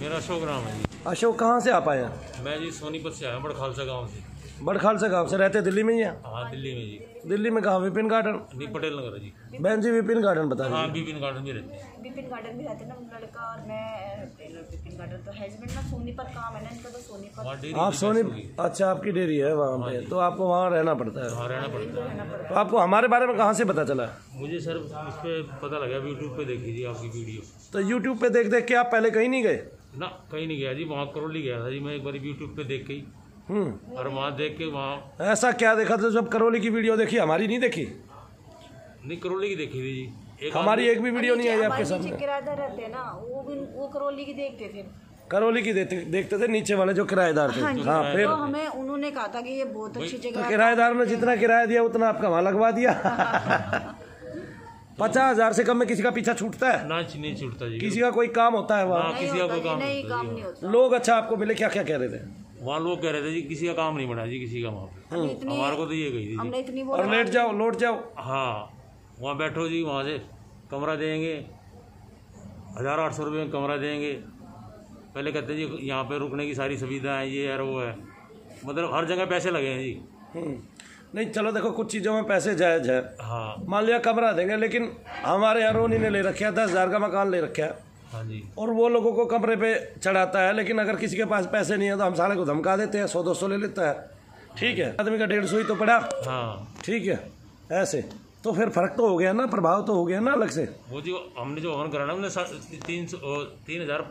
मेरा अशोक नाम है जी। अशोक कहाँ से आप आए हैं? मैं जी सोनीपत से आया हूँ बड़ खालसा गाँव से। बड़खाल से गाँव से। रहते दिल्ली में ही हैं? हाँ दिल्ली में जी। दिल्ली में कहाँ? विपिन गार्डन? नहीं पटेल नगर है जी। बहन जी विपिन गार्डन बता हाँ दीजिए बिपिन गार्डन में रहते हैं। विपिन गार्डन भी रहते हैं ना लड़का और मैं विपिन गार्डन तो हस्बैंड ना सोनीपत काम है ना इनका तो सोनीपत। आप सोनी अच्छा आपकी डेयरी है वहाँ पे। तो आपको वहाँ रहना पड़ता है। हाँ रहना पड़ता है। तो आपको हमारे बारे में कहाँ से पता चला? मुझे सर इस पर पता लगा यूट्यूब पे देखी थी आपकी वीडियो। तो यूट्यूब पे देख देख के आप पहले कहीं नहीं गए? ना कहीं नहीं गया जी वहाँ करौली गया था जी मैं एक बार यूट्यूब पे देख के ही। हम्म। और वहाँ देख के वहाँ ऐसा क्या देखा था जब करौली की वीडियो देखी? हमारी नहीं देखी? नहीं करौली की देखी थी जी। एक हमारी एक भी वीडियो नहीं आई आपके सामने। किराएदार रहते हैं ना वो भी वो करौली की देखते थे। करौली की देखते देखते थे नीचे वाले जो किराएदार थे। हाँ हाँ फिर तो हमें उन्होंने कहा था कि ये बहुत अच्छी तो जगह है किराएदार ने जितना किराया दिया उतना आपका वहाँ लगवा दिया। पचास हज़ार से कम में किसी का पीछा छूटता है? ना नहीं छूटता जी। किसी का कोई काम होता है वहाँ? हाँ किसी का कोई काम नहीं होता नहीं होता। लोग अच्छा आपको मिले क्या क्या कह रहे थे? वहाँ लोग कह रहे थे जी किसी का काम नहीं बना जी किसी का वहाँ हमारे को तो ये कही थी जी। हमने इतनी और लेट जाओ लौट जाओ। हाँ वहाँ बैठो जी वहाँ से कमरा देंगे। हज़ार आठ सौ रुपये में कमरा देंगे। पहले कहते हैं जी यहाँ पे रुकने की सारी सुविधा है ये है वो है। मतलब हर जगह पैसे लगे हैं जी। हम्म। नहीं चलो देखो कुछ चीज़ों में पैसे जायज़ है। हाँ। मान लिया कमरा देंगे लेकिन हमारे यहाँ रोनी ने ले रखे है दस हज़ार का मकान ले रखा है। हाँ जी। और वो लोगों को कमरे पे चढ़ाता है लेकिन अगर किसी के पास पैसे नहीं है तो हम सारे को धमका देते हैं सौ दो सौ ले लेता है। ठीक है? आदमी का डेढ़ सौ ही तो पड़ा। हाँ। ठीक है? ऐसे। तो फिर फ़र्क तो हो गया ना प्रभाव तो हो गया ना अलग से। वो जो हमने जो हवन करा ना उसने तीन सौ तीन हज़ार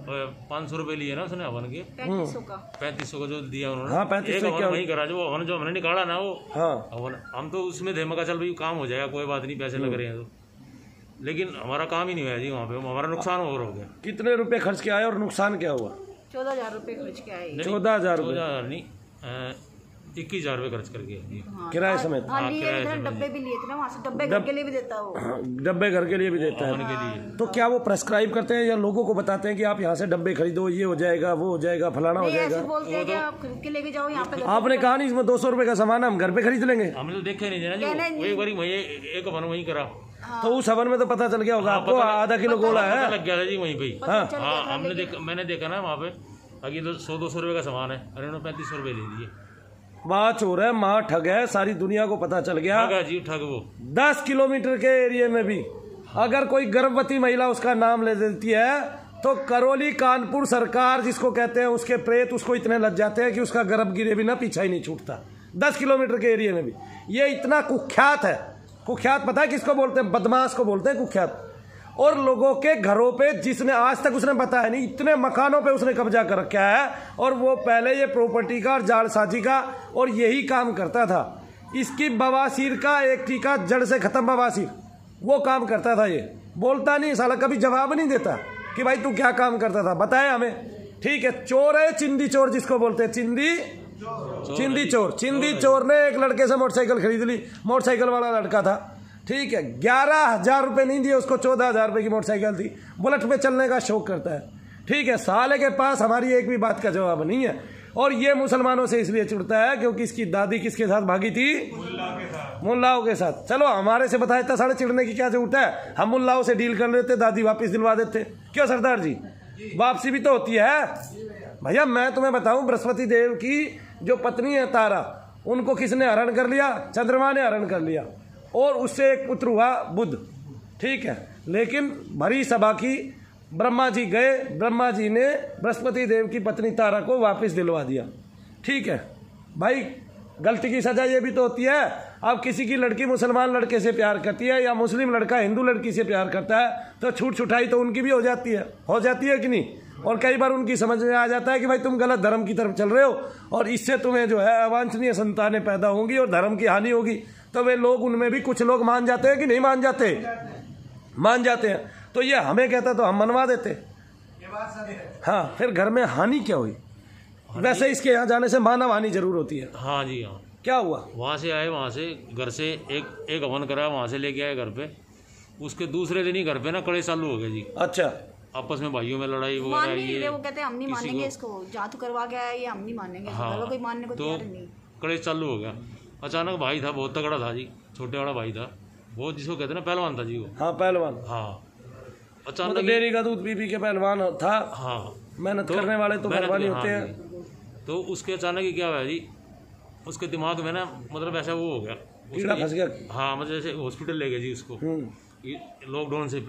पाँच सौ रुपये लिए ना उसने हवन के। पैंतीस सौ का। पैंतीस सौ का जो दिया उन्होंने। हाँ, 3500 एक हवन क्या- करा जो हवन जो हमने निकाला ना वो। हाँ। हवन हम तो उसमें मगा चल भाई काम हो जाएगा कोई बात नहीं पैसे लग रहे हैं तो। लेकिन हमारा काम ही नहीं हुआ जी वहाँ पे। हमारा नुकसान और हो गया। कितने रुपए खर्च के आए और नुकसान क्या हुआ? चौदह हज़ार रुपये खर्च के आए चौदह हज़ार चौदह हज़ार नहीं इक्कीस हज़ार रुपये खर्च करके जी हाँ, किराए हाँ, समेत। हाँ थे डब्बे भी लिए थे ना वहाँ से डब्बे घर के लिए भी देता है वो। डब्बे घर के लिए भी देता है। के लिए। तो क्या वो प्रेस्क्राइब करते हैं या लोगों को बताते हैं कि आप यहाँ से डब्बे खरीदो ये हो जाएगा वो हो जाएगा फलाना हो जाएगा? बोलते हैं आप खरीद के लेके जाओ यहाँ पे आपने कहा नहीं इसमें दो सौ रुपये का सामान हम घर पे खरीद लेंगे। हमने तो देखे नहीं एक बारी वही एक हवन वहीं करा। तो उस हवन में तो पता चल गया होगा आपको आधा किलो गोला है। लग गया था जी वहीं पे हाँ। हाँ। हमने देखा मैंने देखा ना वहाँ पे अभी तो सौ दो सौ रुपये का सामान है। अरे उन्होंने पैंतीस सौ रुपये ले दिए माँ चोर है माँ ठग है सारी दुनिया को पता चल गया। जी ठग वो। दस किलोमीटर के एरिया में भी अगर कोई गर्भवती महिला उसका नाम ले देती है तो करौली कानपुर सरकार जिसको कहते हैं उसके प्रेत उसको इतने लग जाते हैं कि उसका गर्भ गिरे भी ना पीछा ही नहीं छूटता। दस किलोमीटर के एरिया में भी। ये इतना कुख्यात है। कुख्यात पता है किसको बोलते हैं? बदमाश को बोलते हैं कुख्यात। और लोगों के घरों पे जिसने आज तक उसने बताया नहीं इतने मकानों पे उसने कब्जा कर रखा है और वो पहले ये प्रॉपर्टी का और जालसाजी का और यही काम करता था। इसकी बवासीर का एक टीका जड़ से खत्म बवासीर वो काम करता था ये। बोलता नहीं साला कभी जवाब नहीं देता कि भाई तू क्या काम करता था बताया हमें। ठीक है चोर है चिंदी चोर जिसको बोलते हैं चिंदी? चिंदी चोर चिंदी चोर ने एक लड़के से मोटरसाइकिल खरीद ली मोटरसाइकिल वाला लड़का था। ठीक है, ग्यारह हज़ार रुपये नहीं दिए, उसको चौदह हज़ार रुपये की मोटरसाइकिल थी बुलेट पे चलने का शौक करता है। ठीक है, साले के पास हमारी एक भी बात का जवाब नहीं है। और ये मुसलमानों से इसलिए चुड़ता है क्योंकि इसकी दादी किसके साथ भागी थी? मुल्लाओं के साथ। चलो, हमारे से बताए इतना साढ़े चिड़ने की क्या ज़रूरत है? हम मुल्लाओं से डील कर लेते, दादी वापस दिलवा देते। क्यों सरदार जी? वापसी भी तो होती है। भैया, मैं तुम्हें बताऊँ, बृहस्पति देव की जो पत्नी है तारा, उनको किसने हरण कर लिया? चंद्रमा ने हरण कर लिया। और उससे एक पुत्र हुआ बुद्ध। ठीक है? लेकिन भरी सभा की ब्रह्मा जी गए, ब्रह्मा जी ने बृहस्पति देव की पत्नी तारा को वापस दिलवा दिया। ठीक है? भाई, गलती की सजा ये भी तो होती है, अब किसी की लड़की मुसलमान लड़के से प्यार करती है या मुस्लिम लड़का हिंदू लड़की से प्यार करता है तो छूट छुटाई तो उनकी भी हो जाती है। हो जाती है कि नहीं? और कई बार उनकी समझ में आ जाता है कि भाई तुम गलत धर्म की तरफ़ चल रहे हो, और इससे तुम्हें जो है अवांछनीय संतानें पैदा होंगी और धर्म की हानि होगी। तो वे लोग उनमें भी कुछ लोग मान जाते हैं कि नहीं मान जाते? मान जाते हैं। तो ये हमें कहता तो हम मनवा देते। हाँ फिर घर में हानि क्या हुई? वैसे इसके यहाँ जाने से मानव हानि ज़रूर होती है। हाँ जी हाँ। क्या हुआ? वहाँ से आए वहाँ से घर से एक एक हवन करा वहाँ से लेके आए घर पे। उसके दूसरे दिन ही घर पे ना कड़े चालू हो गए जी। अच्छा। आपस में भाइयों में लड़ाई मान वगैरह नहीं ये वो कहते हैं हम नहीं मानेंगे इसको जादू करवा के आया ये हम नहीं मानेंगे। हाँ कोई मानने को तो तैयार नहीं। कलेश चालू हो गया। अचानक भाई था बहुत तगड़ा था जी छोटे वाला भाई था। वो जिसको कहते ना पहलवान था जी वो। हाँ पहलवान। हाँ। अचानक मतलब डेयरी का दूध पी पी के पहलवान था। हाँ। मेहनत तो, करने वाले तो पहलवान ही होते हाँ हैं। तो उसके अचानक ही क्या हुआ जी उसके दिमाग में ना मतलब ऐसा वो हो गया। कीड़ा फंस गया। हाँ मतलब जैसे हॉस्पिटल ले गए जी उसको। हम्म। लॉकडाउन से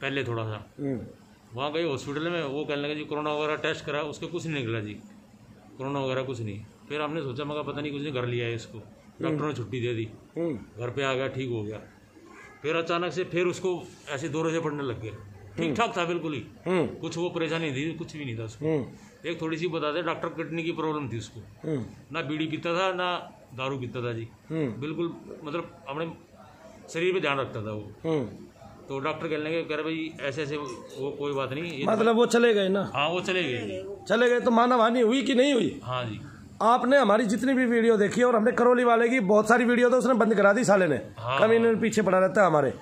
पहले थोड़ा सा। हम्म। वहाँ गए हॉस्पिटल में वो कहने लगे जी कोरोना वगैरह टेस्ट करा उसके कुछ नहीं निकला जी। कोरोना वगैरह कुछ नहीं। फिर हमने सोचा मगर पता नहीं कुछ नहीं घर लिया है इसको। डॉक्टर ने छुट्टी दे दी। हम्म। घर पे आ गया ठीक हो गया। फिर अचानक से फिर उसको ऐसे दौरे से पड़ने लग गया। ठीक ठाक था बिल्कुल ही। हम्म। कुछ वो परेशानी थी कुछ भी नहीं था उसको। हम्म। एक थोड़ी सी बता दे डॉक्टर किडनी की प्रॉब्लम थी उसको। हम्म। ना बीड़ी पीता था ना दारू पीता था जी। हम्म। बिल्कुल मतलब अपने शरीर पे ध्यान रखता था वो। हम्म। तो डॉक्टर कहने लगे कह रहे भाई ऐसे ऐसे वो कोई बात नहीं मतलब वो चले गए ना? हाँ वो चले गए। चले गए तो मानव हानि हुई कि नहीं हुई? हाँ जी। आपने हमारी जितनी भी वीडियो देखी और हमने करौली वाले की बहुत सारी वीडियो तो उसने बंद करा दी साले ने। हाँ। कभी पीछे पड़ा रहता है हमारे।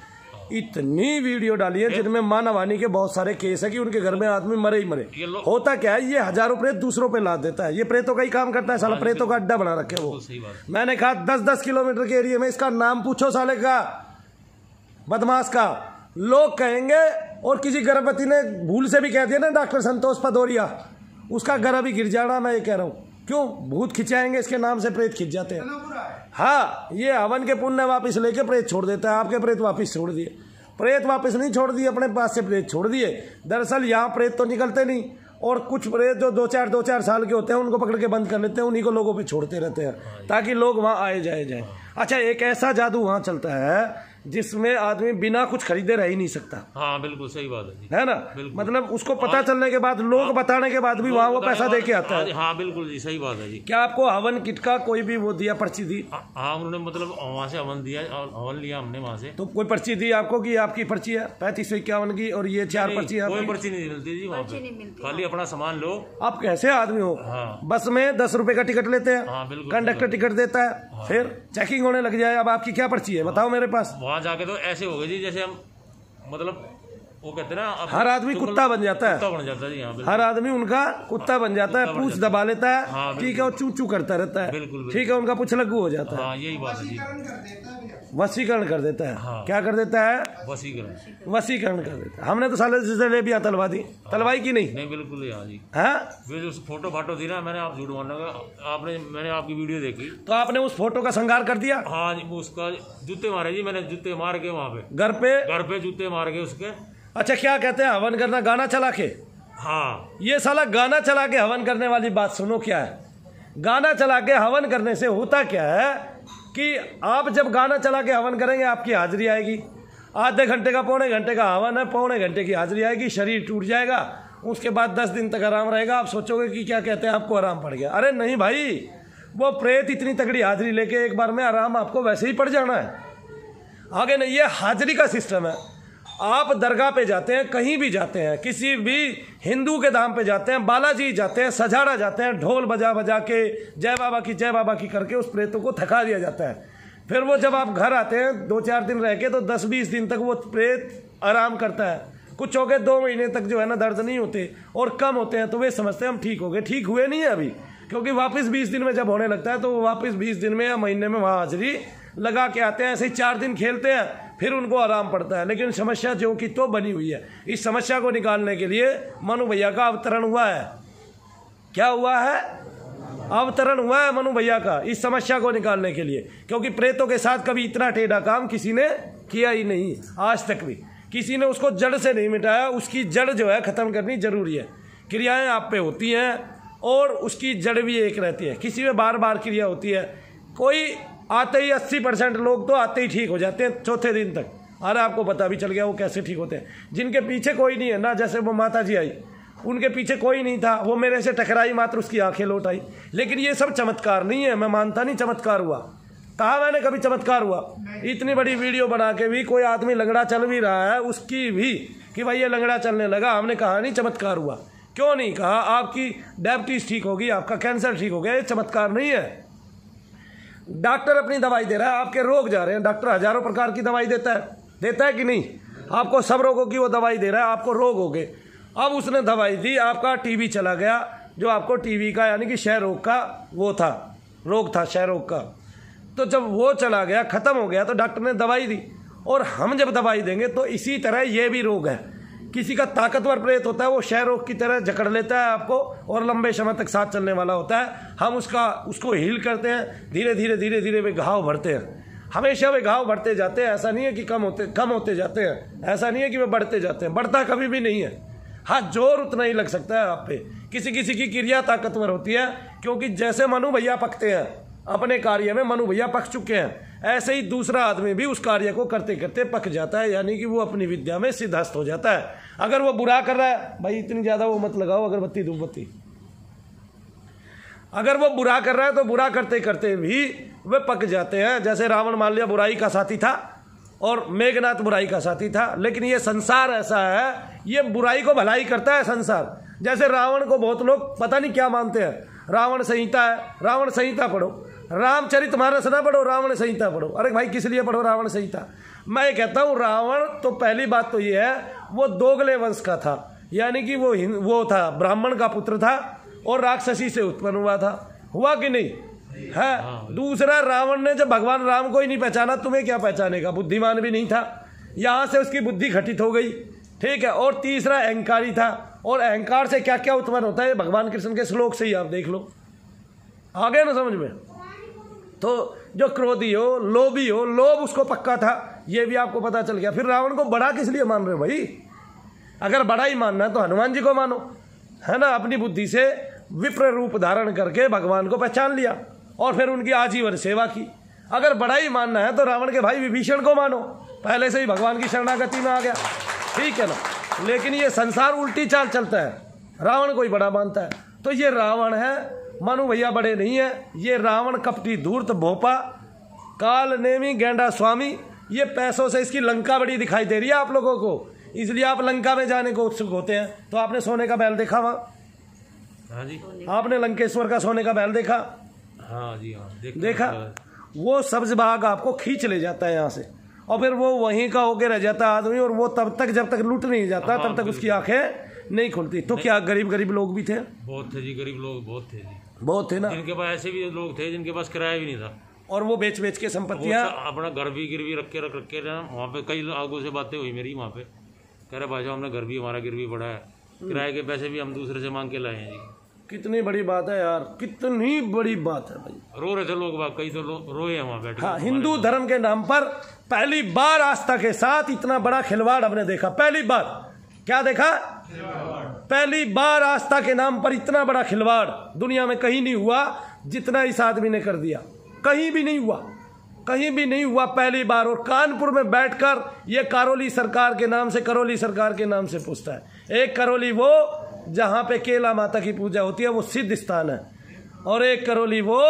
इतनी वीडियो डाली है जिनमें मानव हानि के बहुत सारे केस है कि उनके घर में आदमी मरे ही मरे। होता क्या है ये हज़ारों प्रेत दूसरों पे लाद देता है। ये प्रेतों का ही काम करता है साला प्रेतों का अड्डा बना रखे वो। है। मैंने कहा दस दस किलोमीटर के एरिया में इसका नाम पूछो साले का। बदमाश का। लोग कहेंगे और किसी गर्भवती ने भूल से भी कह दिया ना डॉक्टर संतोष पदौरिया उसका गर्भ ही गिर जाना मैं ये कह रहा हूँ। क्यों? भूत खिंचाएँगे, इसके नाम से प्रेत खिंच जाते हैं। हाँ ये हवन के पुण्य वापस लेके प्रेत छोड़ देता है। आपके प्रेत वापस छोड़ दिए। प्रेत वापस नहीं छोड़ दिए, अपने पास से प्रेत छोड़ दिए। दरअसल यहाँ प्रेत तो निकलते नहीं। और कुछ प्रेत जो दो चार दो चार साल के होते हैं, उनको पकड़ के बंद कर लेते हैं। उन्हीं को लोगों पे छोड़ते रहते हैं, ताकि लोग वहाँ आए जाए जाए। अच्छा एक ऐसा जादू वहाँ चलता है जिसमें आदमी बिना कुछ खरीदे रह ही नहीं सकता। हाँ बिल्कुल सही बात है जी। है ना? मतलब उसको पता चलने के बाद लोग बताने के बाद भी वहाँ वो पैसा दे के आता हाँ। है हाँ बिल्कुल जी सही बात है जी। क्या आपको हवन किट का कोई भी वो दिया पर्ची दी? हाँ हाँ, उन्होंने मतलब वहाँ से हवन दिया और हवन लिया हमने वहाँ से। तो कोई पर्ची दी आपको की आपकी पर्ची है? पैंतीस सौ इक्यावन की और ये चार पर्ची है कोई पर्ची नहीं मिलती जी वहाँ पे। खाली अपना सामान लो। आप कैसे आदमी हो? हाँ। बस में दस रुपए का टिकट लेते हैं हाँ कंडक्टर टिकट देता है फिर चेकिंग होने लग जाए अब आपकी क्या पर्ची है? बताओ मेरे पास। वहाँ जाके तो ऐसे हो गए जी जैसे हम मतलब वो कहते ना हर आदमी कुत्ता बन जाता है। कुत्ता बन जाता है जी हाँ हर आदमी उनका कुत्ता बन जाता है पूछ दबा लेता है हाँ, ठीक है वो चू चू करता रहता है। ठीक है उनका कुछ लघु हो जाता है। हाँ यही बात है वसीकरण कर देता है। हाँ। क्या कर देता है? वसीकरण वसीकरण कर देता है। हमने तो साले से जलेबियाँ तलवा दी तलवाई की नहीं। नहीं बिल्कुल जी। है? वे फ़ोटो फाटो थी ना मैंने आप झूठ मारने का आपने मैंने आपकी वीडियो देखी। तो आपने उस फ़ोटो का संगार कर दिया? हाँ जी उसका जूते मारे जी मैंने जूते मार के वहाँ पे। घर पे? घर पे जूते मार के उसके। अच्छा क्या कहते हैं हवन करना गाना चला के? हाँ। ये साला गाना चला के हवन करने वाली बात सुनो क्या है? गाना चला के हवन करने से होता क्या है कि आप जब गाना चला के हवन करेंगे आपकी हाजिरी आएगी। आधे घंटे का पौने घंटे का हवन है पौने घंटे की हाजिरी आएगी शरीर टूट जाएगा उसके बाद दस दिन तक आराम रहेगा। आप सोचोगे कि क्या कहते हैं आपको आराम पड़ गया। अरे नहीं भाई वो प्रेत इतनी तगड़ी हाजिरी लेके एक बार में आराम आपको वैसे ही पड़ जाना है। आगे नहीं ये हाजिरी का सिस्टम है। आप दरगाह पे जाते हैं, कहीं भी जाते हैं, किसी भी हिंदू के धाम पे जाते हैं, बालाजी जाते हैं, सजाड़ा जाते हैं, ढोल बजा बजा के, जय बाबा की, जय बाबा की करके उस प्रेतों को थका दिया जाता है। फिर वो जब आप घर आते हैं दो चार दिन रह के तो दस बीस दिन तक वो प्रेत आराम करता है। कुछ हो गए, दो महीने तक जो है ना, दर्द नहीं होते और कम होते हैं तो वे समझते हैं, हम ठीक हो गए। ठीक हुए नहीं है अभी, क्योंकि वापस बीस दिन में जब होने लगता है तो वो वापस बीस दिन में या महीने में वहाँ हाजिरी लगा के आते हैं, ऐसे ही चार दिन खेलते हैं। फिर उनको आराम पड़ता है। लेकिन समस्या जो कि तो बनी हुई है। इस समस्या को निकालने के लिए मनु भैया का अवतरण हुआ है। क्या हुआ है? अवतरण हुआ है मनु भैया का इस समस्या को निकालने के लिए। क्योंकि प्रेतों के साथ कभी इतना टेढ़ा काम किसी ने किया ही नहीं, आज तक भी। किसी ने उसको जड़ से नहीं मिटाया, उसकी जड़ जो है ख़त्म करनी ज़रूरी है। क्रियाएँ आप पे होती हैं और उसकी जड़ भी एक रहती है। किसी में बार बार क्रिया होती है। कोई आते ही अस्सी परसेंट लोग तो आते ही ठीक हो जाते हैं चौथे दिन तक। अरे आपको पता भी चल गया वो कैसे ठीक होते हैं। जिनके पीछे कोई नहीं है, ना जैसे वो माता जी आई, उनके पीछे कोई नहीं था, वो मेरे से टकराई मात्र उसकी आँखें लौट आई। लेकिन ये सब चमत्कार नहीं है, मैं मानता नहीं चमत्कार हुआ। कहा मैंने कभी चमत्कार हुआ? इतनी बड़ी वीडियो बना के भी कोई आदमी लंगड़ा चल भी रहा है, उसकी भी कि भाई ये लंगड़ा चलने लगा, हमने कहा नहीं चमत्कार हुआ। क्यों नहीं कहा? आपकी डायबिटीज़ ठीक होगी, आपका कैंसर ठीक हो गया, ये चमत्कार नहीं है। डॉक्टर अपनी दवाई दे रहा है, आपके रोग जा रहे हैं। डॉक्टर हज़ारों प्रकार की दवाई देता है। देता है कि नहीं? आपको सब रोगों की वो दवाई दे रहा है, आपको रोग हो गए। अब उसने दवाई दी, आपका टीबी चला गया, जो आपको टीबी का, यानी कि क्षय रोग का, वो था। रोग था क्षय रोग का। तो जब वो चला गया, ख़त्म हो गया तो डॉक्टर ने दवाई दी। और हम जब दवाई देंगे तो इसी तरह ये भी रोग है। किसी का ताकतवर प्रेत होता है, वो शहरों की तरह जकड़ लेता है आपको और लंबे समय तक साथ चलने वाला होता है। हम उसका, उसको हील करते हैं, धीरे धीरे धीरे धीरे वे घाव भरते हैं। हमेशा वे घाव बढ़ते जाते हैं, ऐसा नहीं है कि कम होते कम होते जाते हैं, ऐसा नहीं है कि वे बढ़ते जाते हैं। बढ़ता कभी भी नहीं है। हाँ ज़ोर उतना ही लग सकता है आप पे। किसी किसी की क्रिया ताकतवर होती है, क्योंकि जैसे मनु भैया पकते हैं अपने कार्य में मनु भैया पक चुके हैं। ऐसे ही दूसरा आदमी भी उस कार्य को करते करते पक जाता है, यानी कि वो अपनी विद्या में सिद्धस्त हो जाता है। अगर वो बुरा कर रहा है, भाई इतनी ज़्यादा वो मत लगाओ, अगरबत्ती, धूपबत्ती। अगर वो बुरा कर रहा है तो बुरा करते करते भी वे पक जाते हैं। जैसे रावण मान लिया बुराई का साथी था, और मेघनाथ बुराई का साथी था, लेकिन ये संसार ऐसा है, ये बुराई को भलाई करता है संसार। जैसे रावण को बहुत लोग पता नहीं क्या मानते हैं। रावण संहिता है, रावण संहिता पढ़ो। रामचरित मानस ना पढ़ो, रावण संहिता पढ़ो। अरे भाई, किस लिए पढ़ो रावण संहिता? मैं कहता हूँ, रावण तो पहली बात तो ये है, वो दोगले वंश का था। यानी कि वो वो था, ब्राह्मण का पुत्र था और राक्षसी से उत्पन्न हुआ था। हुआ कि नहीं? है? दूसरा, रावण ने जब भगवान राम को ही नहीं पहचाना, तुम्हें क्या पहचानेगा? बुद्धिमान भी नहीं था। यहाँ से उसकी बुद्धि घटित हो गई। ठीक है, और तीसरा, अहंकारी था। और अहंकार से क्या क्या उत्पन्न होता है भगवान कृष्ण के श्लोक से ही आप देख लो। आ गया ना समझ में? तो जो क्रोधी हो, लोभी हो, लोभ उसको पक्का था, ये भी आपको पता चल गया। फिर रावण को बड़ा किस लिए मान रहे हो भाई? अगर बड़ा ही मानना है तो हनुमान जी को मानो। है ना? अपनी बुद्धि से विप्र रूप धारण करके भगवान को पहचान लिया और फिर उनकी आजीवन सेवा की। अगर बड़ा ही मानना है तो रावण के भाई विभीषण को मानो। पहले से ही भगवान की शरणागति में आ गया। ठीक है ना? लेकिन ये संसार उल्टी चाल चलता है। रावण को ही बड़ा मानता है। तो ये रावण है मनु भैया बड़े नहीं है। ये रावण कपटी धूर्त भोपा काल नेमी गेंडा स्वामी ये पैसों से इसकी लंका बड़ी दिखाई दे रही है आप लोगों को। इसलिए आप लंका में जाने को उत्सुक होते हैं। तो आपने सोने का बैल देखा वहाँ? हाँ जी। आपने लंकेश्वर का सोने का बैल देखा? हाँ जी हाँ देखा। देखा? वो सब्ज बाग आपको खींच ले जाता है यहाँ से। और फिर वो वहीं का होके रह जाता है आदमी और वो तब तक जब तक लूट नहीं जाता हाँ, तब तक उसकी आँखें नहीं खुलती। तो क्या गरीब गरीब लोग भी थे? बहुत थे जी गरीब लोग बहुत थे जी। बहुत थे ना। जिनके पास ऐसे भी लोग थे जिनके पास किराया भी नहीं था। और वो बेच बेच के संपत्तियाँ अपना घर भी गिरवी रख के रख रख के ना वहाँ पे कई लोगों से बातें हुई मेरी वहाँ पे। कह रहे भाई साहब हमने घर भी हमारा गिरवी पड़ा है। किराए के पैसे भी हम दूसरे से मांग के लाए हैं जी। कितनी बड़ी बात है यार कितनी बड़ी बात है भाई। रो रहे थे लोग कई तो लोग रोए हैं वहाँ बैठे। हाँ हिंदू धर्म के नाम पर पहली बार आस्था के साथ इतना बड़ा खिलवाड़ हमने देखा पहली बार। क्या देखा? पहली बार आस्था के नाम पर इतना बड़ा खिलवाड़ दुनिया में कहीं नहीं हुआ जितना इस आदमी ने कर दिया। कहीं भी नहीं हुआ। कहीं भी नहीं हुआ पहली बार। और कानपुर में बैठकर ये करौली सरकार के नाम से करौली सरकार के नाम से पूछता है। एक करौली वो जहाँ पे केला माता की पूजा होती है, वो सिद्ध स्थान है। और एक करौली वो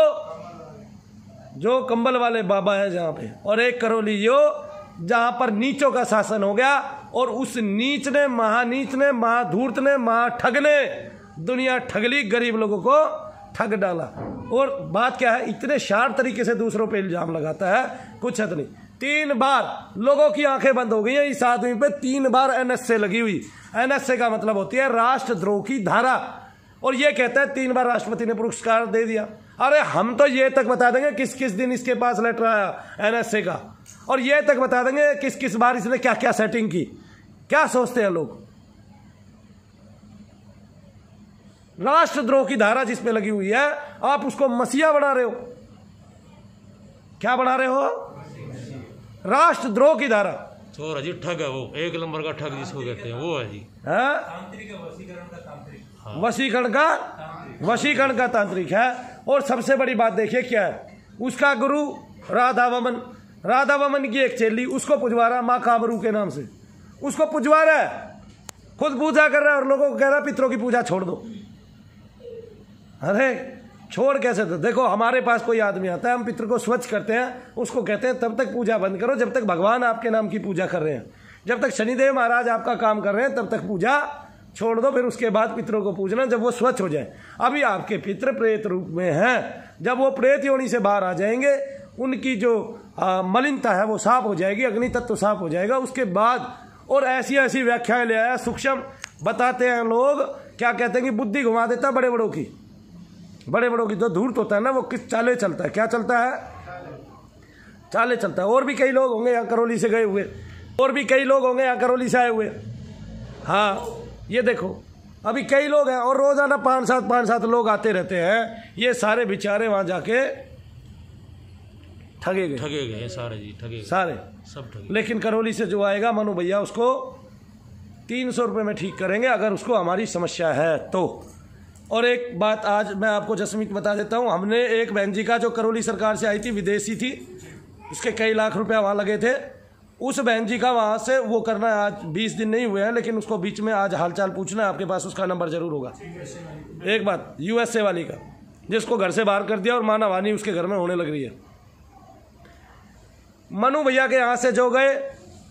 जो कंबल वाले बाबा है जहाँ पे। और एक करौली यो जहाँ पर नीचों का शासन हो गया और उस नीच ने, महानीच ने, महाधूर्त ने महाठग ने दुनिया ठगली, गरीब लोगों को ठग डाला। और बात क्या है? इतने शार तरीके से दूसरों पे इल्ज़ाम लगाता है, कुछ हद नहीं। तीन बार लोगों की आँखें बंद हो गई हैं, इस आदमी पे तीन बार एनएसए लगी हुई। एनएसए का मतलब होती है राष्ट्रद्रोह की धारा। और ये कहता है, तीन बार राष्ट्रपति ने पुरस्कार दे दिया। अरे हम तो ये तक बता देंगे किस किस दिन इसके पास लेटर आया, एनएसए का। और ये तक बता देंगे किस किस बार इसने क्या क्या सेटिंग की। क्या सोचते हैं लोग? राष्ट्रद्रोह की धारा जिस पे लगी हुई है आप उसको मसीहा बना रहे हो। क्या बना रहे हो? राष्ट्रद्रोह की धारा। चोर है जी ठग है वो। एक नंबर का ठग जिसको कहते हैं वो है जी। हाँ? वशीकरण का वशीकरण का? तांत्रिक। है। और सबसे बड़ी बात देखिए क्या है। उसका गुरु राधा वमन राधा वमन की एक चेली उसको पुजवा रहा माँ कामरू के नाम से। उसको पुजवा रहा है। खुद पूजा कर रहा है और लोगों को कह रहा है, पितरों की पूजा छोड़ दो। अरे, छोड़ कैसे दो? देखो, हमारे पास कोई आदमी आता है, हम पितृ को स्वच्छ करते हैं, उसको कहते हैं, तब तक पूजा बंद करो, जब तक भगवान आपके नाम की पूजा कर रहे हैं। जब तक शनिदेव महाराज आपका काम कर रहे हैं, तब तक पूजा छोड़ दो, फिर उसके बाद पितरों को पूजना, जब वो स्वच्छ हो जाए। अभी आपके पितृ प्रेत रूप में हैं। जब वो प्रेत योनि से बाहर आ जाएँगे, उनकी जो मलिनता है, वो साफ़ हो जाएगी अग्नि तत्व साफ़ हो जाएगा। उसके बाद और ऐसी ऐसी व्याख्याएँ ले आया, सूक्ष्म बताते हैं लोग, क्या कहते हैं कि बुद्धि घुमा देता है बड़े बड़ों की। बड़े बड़ों की जो धूर्त होता है ना, वो किस चाले चलता है? क्या चलता है? चाले चलता है। और भी कई लोग होंगे यहाँ करौली से गए हुए। और भी कई लोग होंगे यहाँ करौली से आए हुए। हाँ ये देखो, अभी कई लोग हैं और रोज़ाना पाँच सात पाँच सात लोग आते रहते हैं। ये सारे बेचारे वहाँ जाके ठगे गए ठगे गए सारे जी ठगे सारे। सब ठगे लेकिन करौली से जो आएगा मनु भैया उसको तीन सौ रुपये में ठीक करेंगे अगर उसको हमारी समस्या है तो। और एक बात आज मैं आपको जसमीत बता देता हूँ हमने एक बहन जी का जो करौली सरकार से आई थी विदेशी थी उसके कई लाख रुपया वहाँ लगे थे। उस बहन जी का वहाँ से वो करना है आज बीस दिन नहीं हुए हैं लेकिन उसको बीच में आज हालचाल पूछना है आपके पास उसका नंबर ज़रूर होगा। एक बात यूएसए वाली का जिसको घर से बाहर कर दिया और माना वानी उसके घर में होने लग रही है। मनु भैया के यहाँ से जो गए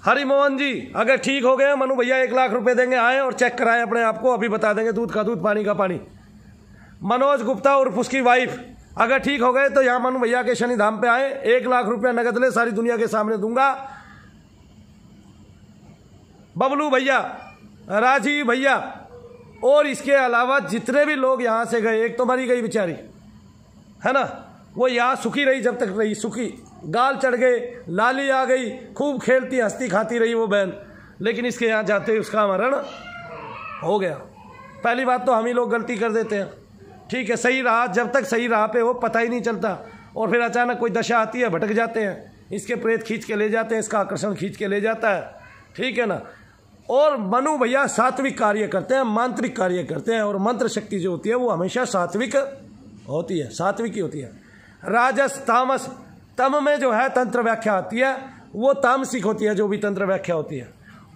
हरिमोहन जी, अगर ठीक हो गए मनु भैया एक लाख रुपए देंगे, आए और चेक कराएँ अपने आप को, अभी बता देंगे, दूध का दूध, पानी का पानी। मनोज गुप्ता और उसकी वाइफ अगर ठीक हो गए तो यहाँ मनु भैया के शनि धाम पे आए, एक लाख रुपया नगद ले, सारी दुनिया के सामने दूँगा। बबलू भैया, राजीव भैया, और इसके अलावा जितने भी लोग यहाँ से गए, एक तो मरी गई बेचारी, है ना? वो यहाँ सुखी रही जब तक रही, सुखी। गाल चढ़ गए लाली आ गई, खूब खेलती, हंसती, खाती रही वो बहन। लेकिन इसके यहाँ जाते ही उसका मरण हो गया। पहली बात तो हम ही लोग गलती कर देते हैं। ठीक है, सही राह, जब तक सही राह पे हो, पता ही नहीं चलता। और फिर अचानक कोई दशा आती है, भटक जाते हैं। इसके प्रेत खींच के ले जाते हैं, इसका आकर्षण खींच के ले जाता है। ठीक है ना? और मनु भैया सात्विक कार्य करते हैं, मांत्रिक कार्य करते हैं। और मंत्र शक्ति जो होती है, वो हमेशा सात्विक होती है, सात्विक ही होती है। राजस, तामस तम में जो है तंत्र व्याख्या आती है, वो तामसिक होती है, जो भी तंत्र व्याख्या होती है।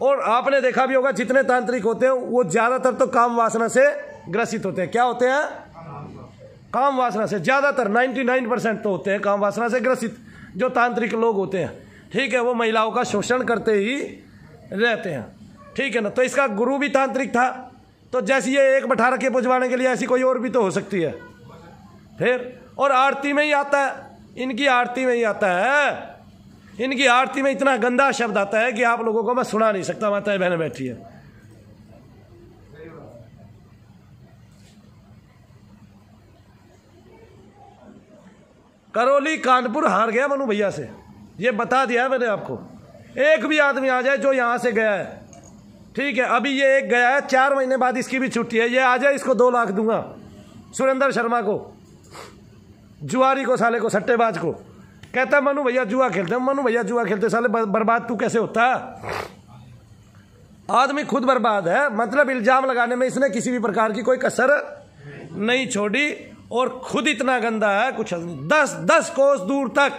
और आपने देखा भी होगा, जितने तांत्रिक होते हैं, वो ज़्यादातर तो काम वासना से ग्रसित होते हैं। क्या होते हैं? काम वासना से। ज़्यादातर 99 परसेंट तो होते हैं काम वासना से ग्रसित, जो तांत्रिक लोग होते हैं। ठीक है, वो महिलाओं का शोषण करते ही रहते हैं। ठीक है ना? तो इसका गुरु भी तांत्रिक था। तो जैसे ये एक बैठा रखे पुजवाने के लिए ऐसी कोई और भी तो हो सकती है। फिर, और आरती में ही आता है। इनकी आरती में ही आता है। इनकी आरती में इतना गंदा शब्द आता है कि आप लोगों को मैं सुना नहीं सकता माता बहने बैठी है। करौली कानपुर हार गया मनु भैया से। ये बता दिया है मैंने आपको। एक भी आदमी आ जाए जो यहाँ से गया है। ठीक है, अभी ये एक गया है, चार महीने बाद इसकी भी छुट्टी है। ये आ जाए, इसको दो लाख दूँगा। सुरेंद्र शर्मा को। जुआरी को, साले को, सट्टेबाज को। कहता, मनु भैया जुआ खेलते मनु भैया जुआ खेलते, साले बर्बाद तू कैसे होता? आदमी खुद बर्बाद है। मतलब इल्ज़ाम लगाने में इसने किसी भी प्रकार की कोई कसर नहीं छोड़ी और खुद इतना गंदा है, कुछ दस दस कोस दूर तक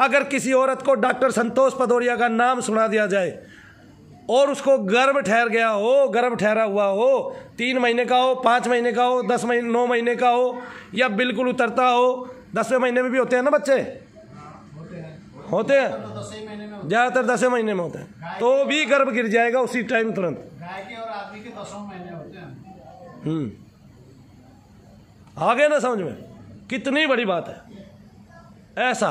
अगर किसी औरत को डॉक्टर संतोष पदौरिया का नाम सुना दिया जाए और उसको गर्भ ठहर गया हो, गर्भ ठहरा हुआ हो, तीन महीने का हो, पाँच महीने का हो, दस महीने, नौ महीने का हो, या बिल्कुल उतरता हो दसवें महीने में भी होते हैं ना बच्चे? होते हैं। ज़्यादातर दसवें महीने में होते हैं। तो भी गर्भ गिर जाएगा उसी टाइम तुरंत। हम्म। आ गए ना समझ में। कितनी बड़ी बात है। ऐसा।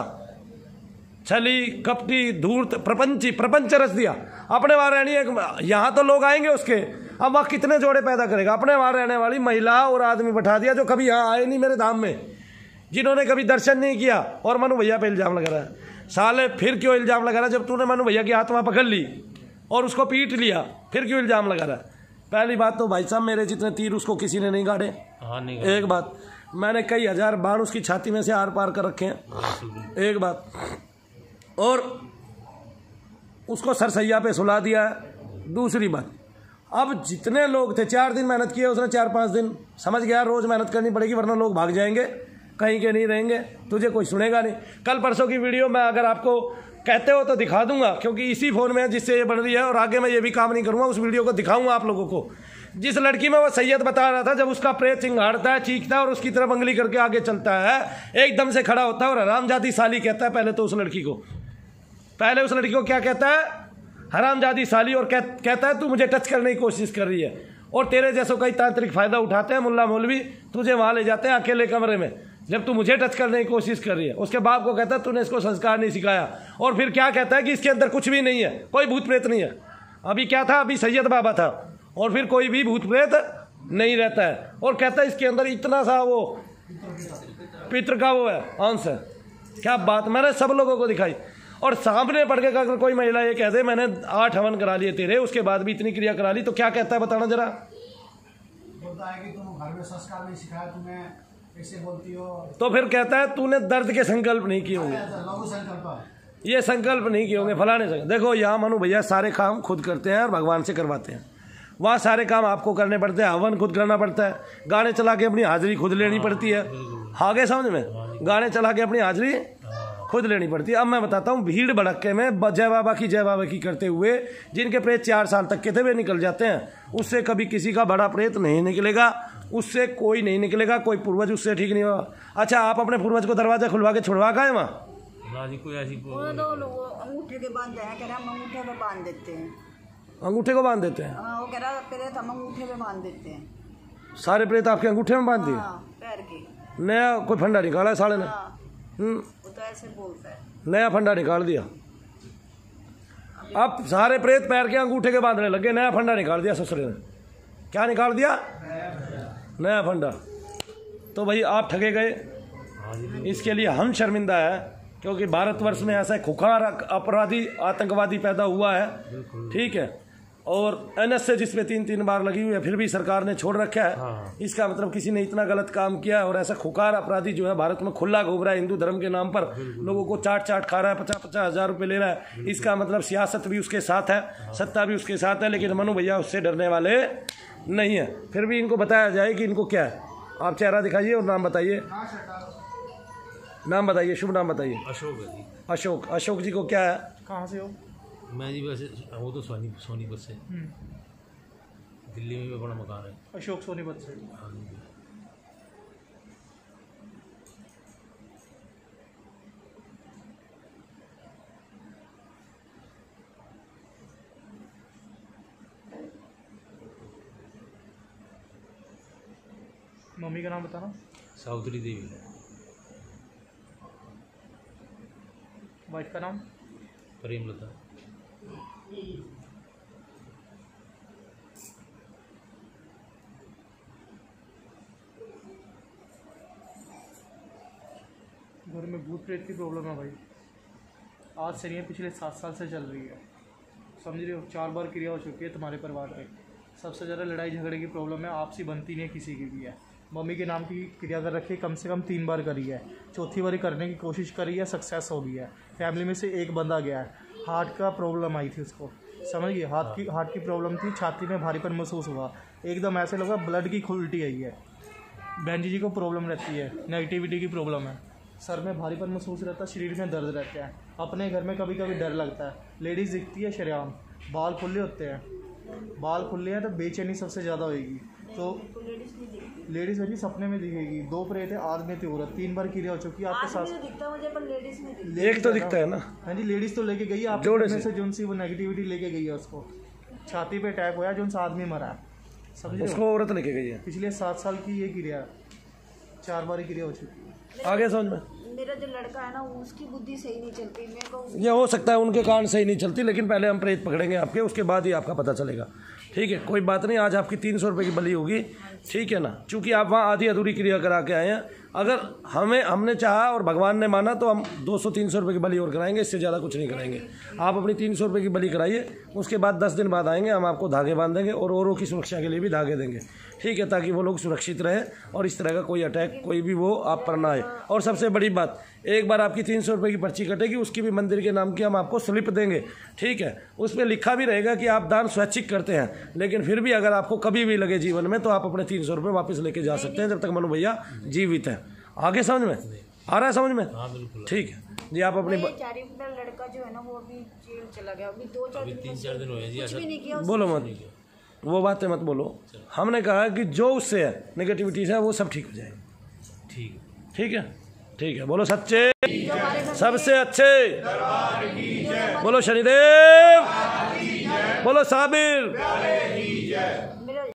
छली कपटी धूर्त प्रपंची प्रपंच रच दिया। अपने वहाँ रहनी है यहाँ तो लोग आएँगे उसके। अब वह कितने जोड़े पैदा करेगा? अपने वहाँ रहने वाली महिला और आदमी बैठा दिया जो कभी यहाँ आए नहीं मेरे धाम में। जिन्होंने कभी दर्शन नहीं किया और मनु भैया पे इल्ज़ाम लगा रहा है। साले फिर क्यों इल्ज़ाम लगा रहा है? जब तूने मनु भैया की आत्मा पकड़ ली और उसको पीट लिया फिर क्यों इल्ज़ाम लगा रहा है? पहली बात तो भाई साहब मेरे जितने तीर उसको किसी ने नहीं गाड़े। हाँ नहीं एक बात मैंने कई हज़ार बाण उसकी छाती में से आर पार कर रखे हैं। एक बात और उसको सरसैया पे सुला दिया है। दूसरी बात अब जितने लोग थे चार दिन मेहनत किए उसने चार पाँच दिन। समझ गया रोज मेहनत करनी पड़ेगी वरना लोग भाग जाएँगे। कहीं के नहीं रहेंगे तुझे कोई सुनेगा नहीं। कल परसों की वीडियो मैं अगर आपको कहते हो तो दिखा दूँगा क्योंकि इसी फ़ोन में जिससे ये बन रही है और आगे मैं ये भी काम नहीं करूँगा उस वीडियो को दिखाऊँगा आप लोगों को। जिस लड़की में वो सैयद बता रहा था जब उसका प्रेत चिंगाड़ता है चीखता है और उसकी तरफ़ अंगली करके आगे चलता है एकदम से खड़ा होता है और हरामजादी साली कहता है पहले तो उस लड़की को। पहले उस लड़की को क्या कहता है? हरामजादी साली और कह, कहता है तू मुझे टच करने की कोशिश कर रही है और तेरे जैसों कई तांत्रिक फ़ायदा उठाते हैं मुल्ला मौलवी तुझे वहाँ ले जाते हैं अकेले कमरे में। जब तू मुझे टच करने की कोशिश कर रही है, उसके बाप को कहता है, तूने इसको संस्कार नहीं सिखाया। और फिर क्या कहता है कि इसके अंदर कुछ भी नहीं है, कोई भूत प्रेत नहीं है। अभी क्या था? अभी सैयद बाबा था। और फिर कोई भी भूत प्रेत नहीं रहता है। और कहता है, इसके अंदर इतना सा वो पितृ का वो है, अंश है। क्या बात? मैंने सब लोगों को दिखाई। और सामने पढ़ के अगर कोई महिला ये कह दे, मैंने आठ हवन करा लिए तेरे, उसके बाद भी इतनी क्रिया करा ली तो क्या कहता है बताना जरा? बोलता है कि तुम घर में संस्कार नहीं सिखाया तुम्हें तो फिर कहता है तूने दर्द के संकल्प नहीं किए होंगे। ये संकल्प नहीं किए होंगे फलाने संकल्प। देखो यहाँ मनु भैया सारे काम खुद करते हैं और भगवान से करवाते हैं। वहाँ सारे काम आपको करने पड़ते हैं हवन खुद करना पड़ता है। गाने चला के अपनी हाजिरी खुद लेनी पड़ती है। आगे समझ में? गाने चला के अपनी हाजिरी खुद लेनी पड़ती है। अब मैं बताता हूँ भीड़ भड़के में जय बाबा की जय बाबा की करते हुए जिनके प्रेत चार साल तक के थे वे निकल जाते हैं। उससे कभी किसी का बड़ा प्रेत नहीं निकलेगा उससे कोई नहीं निकलेगा कोई पूर्वज उससे ठीक नहीं होगा। अच्छा आप अपने पूर्वज को दरवाज़ा खुलवा के छुड़वा का है वहाँ? अंगूठे के बाँध हैं कह रहा हम अंगूठे पे बाँध देते हैं। अंगूठे को बाँध देते हैं? हाँ, वो कह रहा प्रेत हम अंगूठे पे बाँध देते हैं। सारे प्रेत आपके अंगूठे में बाँध दिए? हाँ पैर के। नया कोई फंडा निकाला है साले ने? हाँ। तो नया फंडा निकाल दिया। अब सारे प्रेत पैर के अंगूठे के बांधने लगे, नया फंडा निकाल दिया ससुरे ने। क्या निकाल दिया? नया फंडा। तो भाई आप ठगे गए। इसके लिए हम शर्मिंदा है, क्योंकि भारतवर्ष में ऐसा खुखार अपराधी, आतंकवादी पैदा हुआ है। ठीक है? और एन से जिसमें तीन तीन बार लगी हुई है फिर भी सरकार ने छोड़ रखा है। हाँ। इसका मतलब किसी ने इतना गलत काम किया और ऐसा खुकार अपराधी जो है भारत में खुला घूम रहा है हिंदू धर्म के नाम पर। लोगों को चाट चाट खा रहा है पचास पचास हज़ार रुपये ले रहा है। इसका मतलब सियासत भी उसके साथ है सत्ता भी उसके साथ है लेकिन मनु भैया उससे डरने वाले नहीं है। फिर भी इनको बताया जाए कि इनको क्या है। आप चेहरा दिखाइए और नाम बताइए। नाम बताइए शुभ नाम बताइए। अशोक अशोक अशोक जी को क्या है? कहाँ से हो? मैं जी वैसे वो तो सोनी सोनीपत से दिल्ली में भी अपना मकान है। अशोक सोनीपत से हाँ। जी। मम्मी का नाम बताना। सावित्री देवी। है वाइफ का नाम? प्रेमलता। घर में भूत प्रेत की प्रॉब्लम है भाई। आज से नहीं पिछले सात साल से चल रही है। समझ रहे हो? चार बार क्रिया हो चुकी है तुम्हारे परिवार में सबसे ज़्यादा लड़ाई झगड़े की प्रॉब्लम है, आपसी बनती नहीं है किसी की भी है। मम्मी के नाम की क्रिया कर रखी है कम से कम तीन बार करी है। चौथी बारी करने की कोशिश करी है सक्सेस हो गई है। फैमिली में से एक बंदा गया है। हार्ट का प्रॉब्लम आई थी उसको। समझ गए हार्ट की हार्ट की प्रॉब्लम थी, छाती में भारीपन महसूस हुआ। एकदम ऐसे लगा ब्लड की खुलटी आई है। बहन जी को प्रॉब्लम रहती है। नेगेटिविटी की प्रॉब्लम है। सर में भारीपन महसूस रहता है, शरीर में दर्द रहता है। अपने घर में कभी कभी डर लगता है। लेडीज़ दिखती है शरेआम बाल खुले होते हैं। बाल खुले हैं तो बेचैनी सबसे ज़्यादा होएगी। तो लेडीज़ नहीं दिखती। लेडीज़ बनी सपने में दिखेगी। दो प्रेत है आज में औरत। तीन बार क्रिया हो चुकी है आपके साथ। दिखता मुझे पर लेडीज़ नहीं दिखती। एक तो दिखता है ना। हाँ जी लेडीज़ तो लेके गई है आप जोड़े से। जो सी वो नेगेटिविटी लेके गई है उसको। छाती पे अटैक हुआ जो आदमी मरा है। समझ उसको औरत लेके गई है। पिछले सात साल की ये क्रिया चार बार क्रिया हो चुकी है। आगे समझ में। मेरा जो लड़का है ना उसकी बुद्धि सही नहीं चलती। मेरे को ये हो सकता है उनके कारण सही नहीं चलती लेकिन पहले हम प्रेत पकड़ेंगे आपके उसके बाद ही आपका पता चलेगा। ठीक है कोई बात नहीं आज आपकी तीन सौ रुपये की बली होगी। ठीक है ना? चूँकि आप वहाँ आधी अधूरी क्रिया करा के आए हैं। अगर हमें, हमने चाहा और भगवान ने माना तो हम दो सौ तीन सौ रुपये की बलि और कराएँगे, इससे ज़्यादा कुछ नहीं कराएँगे। आप अपनी तीन सौ रुपये की बलि कराइए, उसके बाद दस दिन बाद आएँगे, हम आपको धागे बाँध देंगे और औरों की सुरक्षा के लिए भी धागे देंगे। ठीक है, ताकि वो लोग सुरक्षित रहें और इस तरह का कोई अटैक, कोई भी वो आप पर ना आए। और सबसे बड़ी बात, एक बार आपकी तीन सौ रुपये की पर्ची कटेगी, उसकी भी मंदिर के नाम की हम आपको स्लिप देंगे। ठीक है? उसमें लिखा भी रहेगा कि आप दान स्वैच्छिक करते हैं, लेकिन फिर भी अगर आपको कभी भी लगे जीवन में तो आप अपने तीन सौ रुपये वापस लेके जा सकते हैं जब तक मनु भैया जीवित हैं। आगे समझ में? आ रहा है समझ में? हाँ बिल्कुल। ठीक है। जी आप अपनी ये चार मेरा लड़का जो है ना वो अभी जेल चला गया। अभी दो चार दिन तीन चार दिन हुए जी कुछ ऐसा भी नहीं किया बोलो मत। वो बातें मत बोलो। हमने कहा कि जो उससे है नेगेटिविटी से है वो सब ठीक हो जाएगी। ठीक है। ठीक है? ठीक है। बोलो सच्चे। सबसे अच्छे। बोलो शनिदेव। बोलो साबिर।